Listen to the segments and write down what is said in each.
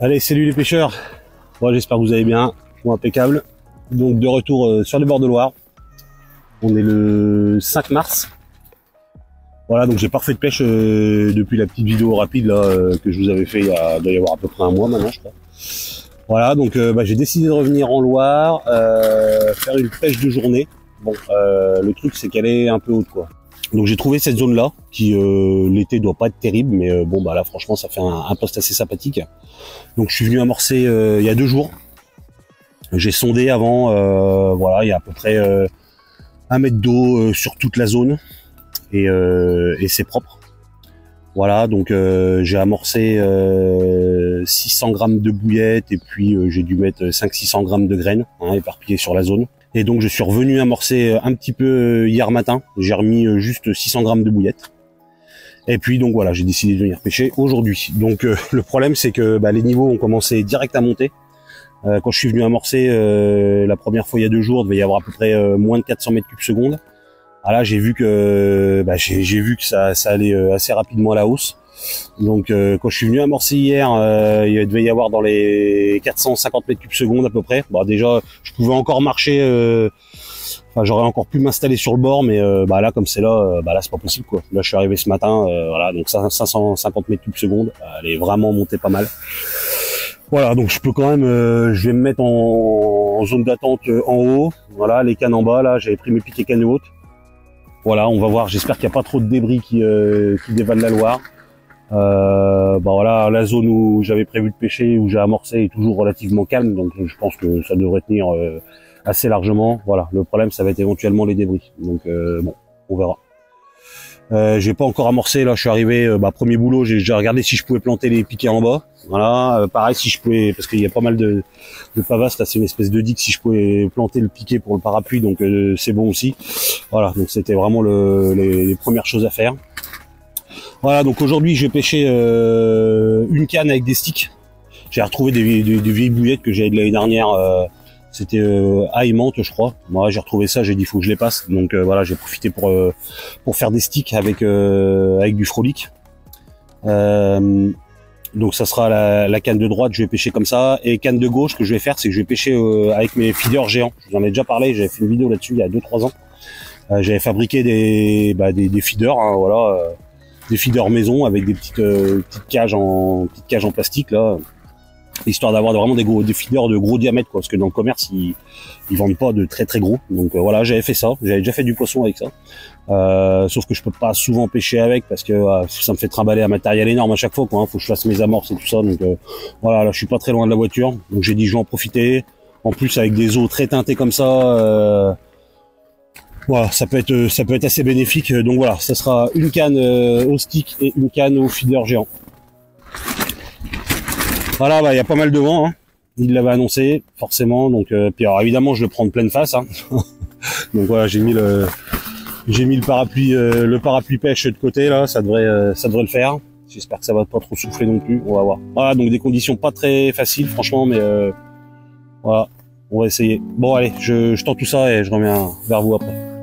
Allez, salut les pêcheurs. Bon, j'espère que vous allez bien. Bon, impeccable. Donc, de retour euh, sur les bords de Loire. On est le 5 mars. Voilà, donc j'ai parfait de pêche euh, depuis la petite vidéo rapide euh, que je vous avais fait il, y a, doit y avoir à peu près un mois maintenant, je crois. Voilà, donc bah, j'ai décidé de revenir en Loire, faire une pêche de journée. Bon, le truc c'est qu'elle est un peu haute quoi. Donc j'ai trouvé cette zone là qui euh, l'été doit pas être terrible mais euh, bon bah là franchement ça fait un, poste assez sympathique. Donc je suis venu amorcer euh, il y a deux jours. J'ai sondé avant voilà il y a à peu près un mètre d'eau sur toute la zone et, c'est propre. Voilà donc j'ai amorcé 600 grammes de bouillettes et puis j'ai dû mettre 500-600 grammes de graines hein, éparpillées sur la zone. Et donc je suis revenu amorcer euh, un petit peu euh, hier matin. J'ai remis euh, juste 600 grammes de bouillettes. Et puis donc voilà, j'ai décidé de venir pêcher aujourd'hui. Donc le problème c'est que bah, les niveaux ont commencé direct à monter. quand je suis venu amorcer la première fois il y a deux jours, il devait y avoir à peu près moins de 400 mètres cubes seconde. Ah là j'ai vu que bah, j'ai vu que ça allait assez rapidement à la hausse. Donc euh, quand je suis venu amorcer hier, euh, il devait y avoir dans les 450 mètres cubes secondes à peu près. Bon déjà, je pouvais encore marcher. Euh, j'aurais encore pu m'installer sur le bord, mais bah là, comme c'est là, bah là, c'est pas possible quoi. Là, je suis arrivé ce matin, voilà, donc 550 mètres cubes secondes, elle est vraiment montée pas mal. Voilà, donc je peux quand même, je vais me mettre en, zone d'attente en haut. Voilà, les cannes en bas, là, j'avais pris mes piquets cannes hautes. Voilà, on va voir. J'espère qu'il n'y a pas trop de débris qui, qui dévalent la Loire. Euh, bah voilà, la zone où j'avais prévu de pêcher, où j'ai amorcé, est toujours relativement calme, donc je pense que ça devrait tenir euh, assez largement. Voilà, le problème, ça va être éventuellement les débris. Donc euh, bon, on verra. Euh, j'ai pas encore amorcé là, je suis arrivé, euh, bah, premier boulot, j'ai regardé si je pouvais planter les piquets en bas. Voilà, pareil si je pouvais, parce qu'il y a pas mal de, de pavasses là, c'est une espèce de digue, si je pouvais planter le piquet pour le parapluie, donc c'est bon aussi. Voilà, donc c'était vraiment le, les, les, premières choses à faire. Voilà, donc aujourd'hui j'ai pêché euh, une canne avec des sticks. J'ai retrouvé des, vieilles bouillettes que j'avais de l'année dernière. Euh, c'était euh, je crois. Moi, j'ai retrouvé ça. J'ai dit faut que je les passe. Donc euh, voilà, j'ai profité pour pour faire des sticks avec avec du frolic. donc ça sera la, canne de droite, je vais pêcher comme ça. Et canne de gauche, que je vais faire, c'est que je vais pêcher avec mes feeders géants. Je vous en ai déjà parlé. J'avais fait une vidéo là-dessus il y a 2-3 ans. j'avais fabriqué des, bah, des, des feeders, hein, voilà des feeders maison avec des petites, euh, petites cages en petites cages en plastique là. Histoire d'avoir vraiment des gros des feeders de gros diamètre quoi parce que dans le commerce ils ils vendent pas de très très gros. Donc euh, voilà j'avais fait ça. J'avais déjà fait du poisson avec ça. Euh, sauf que je peux pas souvent pêcher avec parce que ça me fait trimballer un matériel énorme à chaque fois quoi hein, faut que je fasse mes amorces et tout ça. Donc voilà là je suis pas très loin de la voiture. Donc j'ai dit je vais en profiter. En plus avec des eaux très teintées comme ça voilà, ça peut être ça peut être assez bénéfique. Donc voilà, ça sera une canne euh, au stick et une canne au feeder géant. Voilà, bah il y a pas mal de vent. Hein. Il l'avait annoncé, forcément. Donc euh, puis alors évidemment, je le prends de pleine face. Hein. donc voilà, j'ai mis le j'ai mis le parapluie euh, le parapluie pêche de côté là. Ça devrait ça devrait le faire. J'espère que ça va pas trop souffler non plus. On va voir. Voilà, donc des conditions pas très faciles, franchement, mais voilà, on va essayer. Bon allez, je, je tente tout ça et je reviens vers vous après.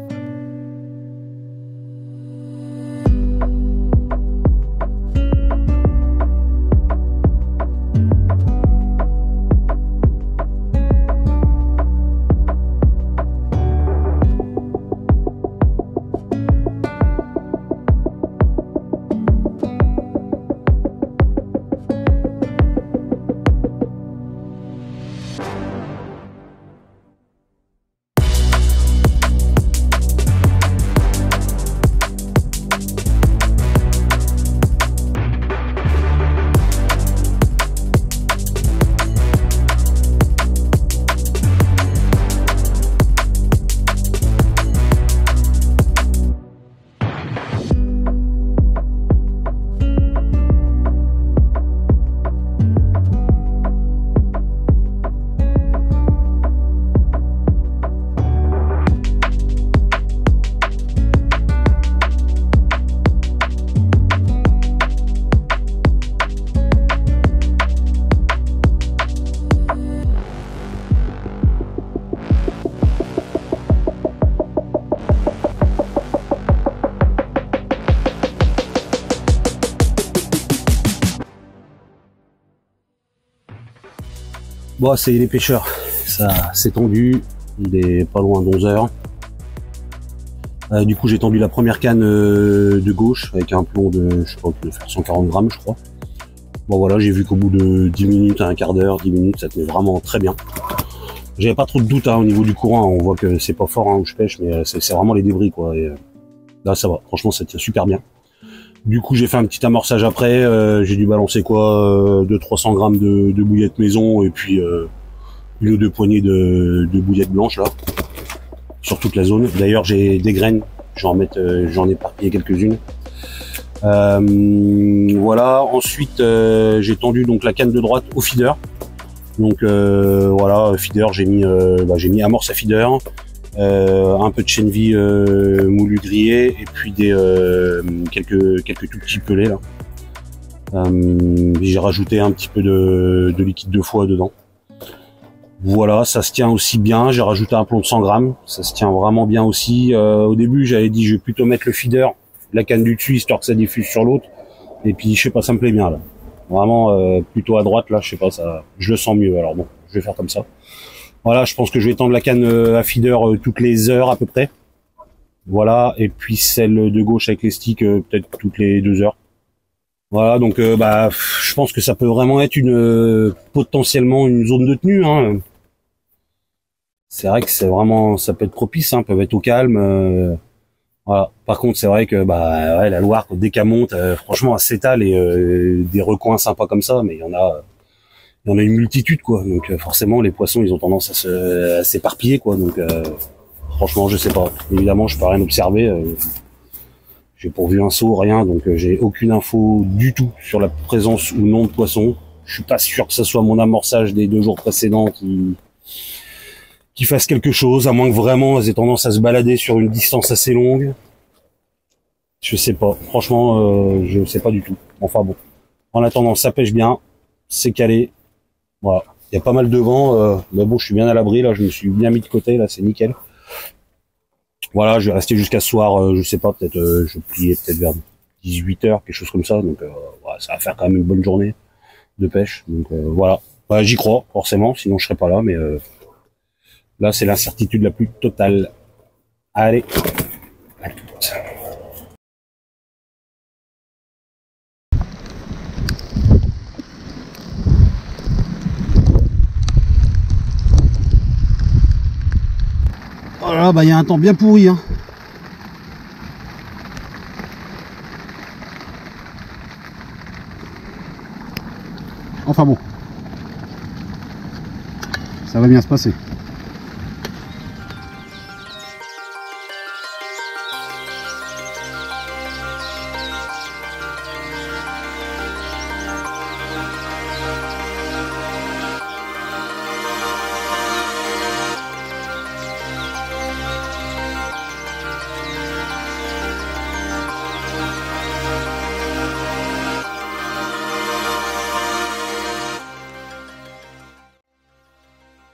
C'est les pêcheurs. Ça s'est tendu. Il est pas loin d'11 heures. Euh, du coup, j'ai tendu la première canne euh, de gauche avec un plomb de, je sais de faire 140 grammes, je crois. Bon voilà, j'ai vu qu'au bout de 10 minutes, un quart d'heure, 10 minutes, ça tenait vraiment très bien. J'avais pas trop de doute hein, au niveau du courant. On voit que c'est pas fort hein, où je pêche, mais euh, c'est vraiment les débris quoi. Et, là, ça va. Franchement, ça tient super bien. Du coup, j'ai fait un petit amorçage après. j'ai dû balancer quoi, de 300 grammes de, de maison et puis une ou deux poignées de, de bouillette blanche là sur toute la zone. D'ailleurs, j'ai des graines, j'en mettre, euh, j'en ai éparpillé quelques-unes. Euh, voilà. Ensuite, euh, j'ai tendu donc la canne de droite au feeder. Donc voilà, feeder, j'ai mis, bah, j'ai mis amorce à feeder, un peu de chaîne vie moulu grillé et puis des quelques quelques tout petits pelés là. j'ai rajouté un petit peu de, de liquide de foie dedans. Voilà, ça se tient aussi bien. J'ai rajouté un plomb de 100 grammes. Ça se tient vraiment bien aussi. Euh, au début, j'avais dit je vais plutôt mettre le feeder, la canne du dessus, histoire que ça diffuse sur l'autre. Et puis, je sais pas, ça me plaît bien là. Vraiment euh, plutôt à droite là, je sais pas, ça, je le sens mieux. Alors bon, je vais faire comme ça. Voilà, je pense que je vais tendre la canne euh, à feeder toutes les heures à peu près. Voilà, et puis celle de gauche avec les sticks peut-être toutes les deux heures. Voilà, donc bah, je pense que ça peut vraiment être une potentiellement une zone de tenue. Hein c'est vrai que c'est vraiment, ça peut être propice, hein, peuvent être au calme. Euh, voilà. Par contre, c'est vrai que bah ouais, la Loire, dès qu'elle monte, euh, franchement, elle s'étale et euh, des recoins sympas comme ça, mais il y en a, il y en a une multitude quoi. Donc forcément, les poissons, ils ont tendance à se, s'éparpiller quoi. Donc franchement, je sais pas. Évidemment, je peux rien observer. j'ai pourvu un saut, rien, donc j'ai aucune info du tout sur la présence ou non de poissons. Je suis pas sûr que ce soit mon amorçage des deux jours précédents qui qui fassent quelque chose, à moins que vraiment elles aient tendance à se balader sur une distance assez longue. Je sais pas. Franchement, euh, je sais pas du tout. Enfin bon. En attendant, ça pêche bien. C'est calé. Voilà. Il y a pas mal de vent. Euh, mais bon, je suis bien à l'abri. Là, je me suis bien mis de côté. Là, c'est nickel. Voilà, je vais rester jusqu'à ce soir. Euh, je sais pas, peut-être euh, je plier peut-être vers 18 heures, quelque chose comme ça. Donc, voilà, ça va faire quand même une bonne journée de pêche. Donc voilà. Bah, J'y crois, forcément. Sinon, je serais pas là. Mais Là, c'est l'incertitude la plus totale. Allez, à toutes. Là, bah il y a un temps bien pourri. Hein. Enfin bon, ça va bien se passer.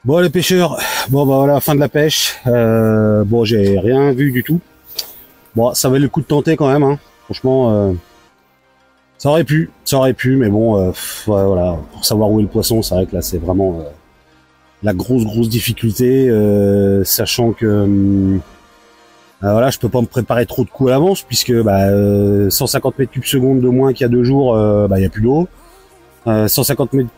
Bon les pêcheurs, bon bah voilà, fin de la pêche. Euh, bon j'ai rien vu du tout. Bon ça valait le coup de tenter quand même, hein. franchement. Euh, ça aurait pu, ça aurait pu, mais bon, euh, voilà, pour savoir où est le poisson, c'est vrai que là c'est vraiment la grosse grosse difficulté, sachant que hum, voilà, je peux pas me préparer trop de coups à l'avance puisque bah, 150 mètres cubes seconde de moins qu'il y a deux jours, bah il y a plus d'eau. 150 mètres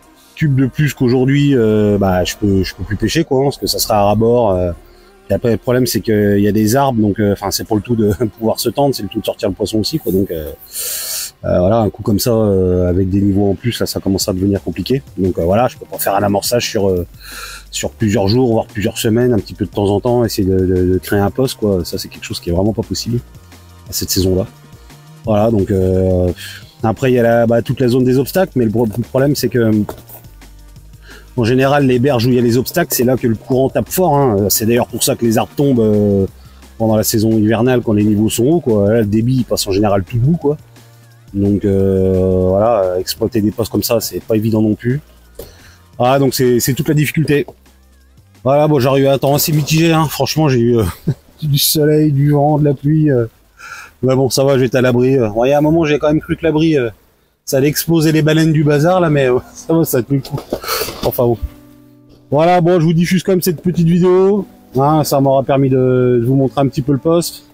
de plus qu'aujourd'hui, euh, bah je peux je peux plus pêcher quoi, parce que ça sera à rabord. Euh. Et après le problème c'est qu'il y a des arbres, donc euh, enfin c'est pour le tout de pouvoir se tendre, c'est le tout de sortir le poisson aussi quoi. Donc voilà, un coup comme ça avec des niveaux en plus, là ça commence à devenir compliqué. Donc voilà, je peux pas faire un amorçage sur sur plusieurs jours, voire plusieurs semaines, un petit peu de temps en temps, essayer de, de, créer un poste quoi. Ça c'est quelque chose qui est vraiment pas possible à cette saison là. Voilà donc après il y a la, bah, toute la zone des obstacles, mais le problème c'est que en général, les berges où il y a les obstacles, c'est là que le courant tape fort. Hein. C'est d'ailleurs pour ça que les arbres tombent euh, pendant la saison hivernale quand les niveaux sont hauts. Quoi. le débit passe en général tout bout. Quoi. Donc euh, voilà, exploiter des postes comme ça, c'est pas évident non plus. Voilà, donc c'est toute la difficulté. Voilà, bon, j'arrive à un temps assez mitigé. Hein. Franchement, j'ai eu euh, du soleil, du vent, de la pluie. Mais bon, ça va, être à l'abri. il y un moment, j'ai quand même cru que l'abri, ça allait exploser les baleines du bazar là, mais ça va, ça a tenu le. Enfin bon. Voilà, bon, je vous diffuse même cette petite vidéo. Hein, ça m'aura permis de, vous montrer un petit peu le poste,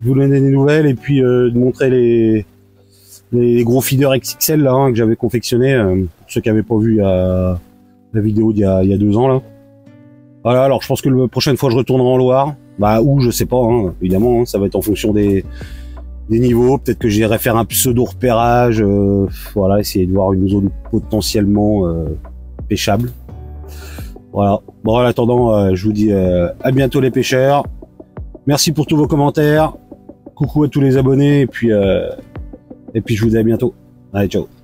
vous donner des nouvelles et puis euh, de montrer les, les gros feeders XXL là, hein, que j'avais confectionné, euh, pour ceux qui n'avaient pas vu la vidéo d'il y a, il y a deux ans là. Voilà, alors je pense que la prochaine fois je retournerai en Loire, bah où je sais pas, hein, évidemment, ça va être en fonction des, des niveaux. Peut-être que j'irai faire un pseudo repérage, euh, voilà, essayer de voir une zone potentiellement euh, pêchable. Voilà. Bon, en attendant, euh, je vous dis à bientôt les pêcheurs. Merci pour tous vos commentaires. Coucou à tous les abonnés et puis et puis je vous dis à bientôt. Allez, ciao.